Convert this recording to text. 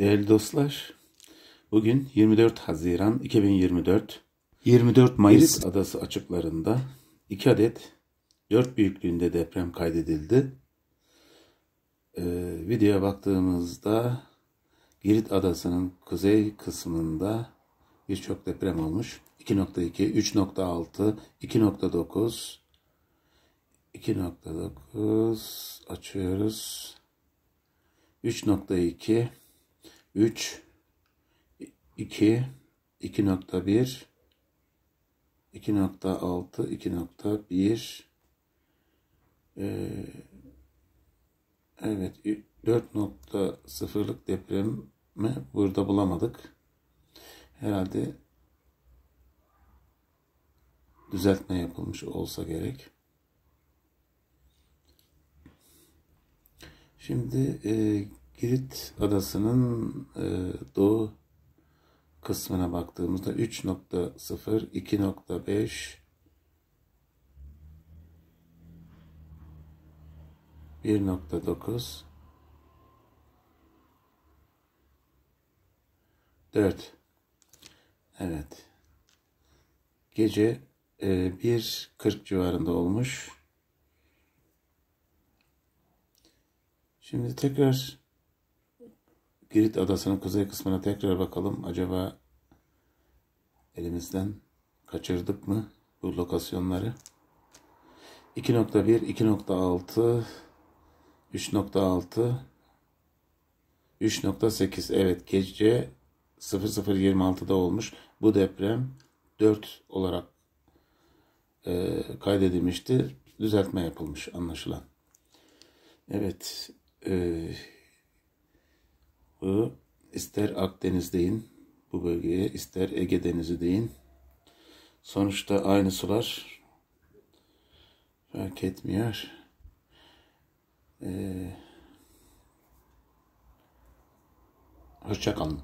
Değerli dostlar, bugün 24 Haziran 2024, 24 Mayıs adası açıklarında 2 adet 4 büyüklüğünde deprem kaydedildi. Ee, videoya baktığımızda Girit adasının kuzey kısmında birçok deprem olmuş. 2.2, 3.6, 2.9, 2.9 açıyoruz. 3.2 3 2 2.1 2.6 2.1 ee, evet 4.0'lık depremi burada bulamadık. Herhalde düzeltme yapılmış olsa gerek. Şimdi e, Girit adasının e, doğu kısmına baktığımızda 3.0, 2.5, 1.9, 4. Evet. Gece e, 1.40 civarında olmuş. Şimdi tekrar Girit adasının kuzey kısmına tekrar bakalım. Acaba elimizden kaçırdık mı bu lokasyonları? 2.1, 2.6, 3.6, 3.8 evet gece 00.26'da olmuş. Bu deprem 4 olarak e, kaydedilmişti. Düzeltme yapılmış anlaşılan. Evet e, bu ister Akdeniz deyin bu bölgeye ister Ege Denizi deyin. Sonuçta aynı sular fark etmiyor. Ee, hoşça kalın.